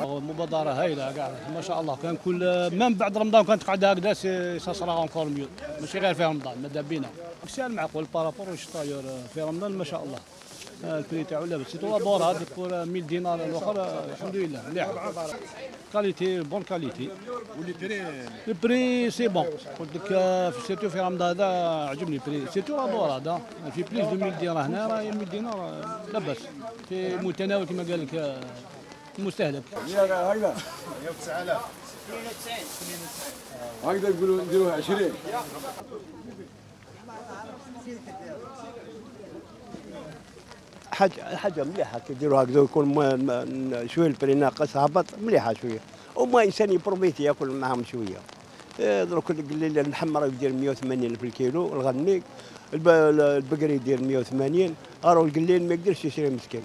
مبادرة هايلة كاع ما شاء الله. كان كل من بعد رمضان كانت قاعدة هكذا c'est ça sera encore mieux ماشي غير في رمضان ماذا بينا معقول par rapport واش طاير في رمضان ما شاء الله. ال prix تاعو لاباس. surtout لابور هذيك pour 1000 دينار الآخر الحمد لله. مليح qualité bonne qualité ال prix c'est bon قلت لك surtout في رمضان هذا عجبني ال prix surtout لابور هذا. في plus de 1000 دينار هنا. راه 1000 دينار لاباس في متناول كما قال لك المستهلك هكذا هكذا نقولوا نديروها 20 حاجة حاجة مليحة كي يديروا هكذا يكون شوية ال prix ناقص هبط مليحة شوية. وما إنسان ي profiter ياكل معاهم شوية. إيه، دروك الليل الحمراء يدير 180 في الكيلو الغني. الب- البقري يدير 180 ارو القليل ما يقدرش يشري مسكين.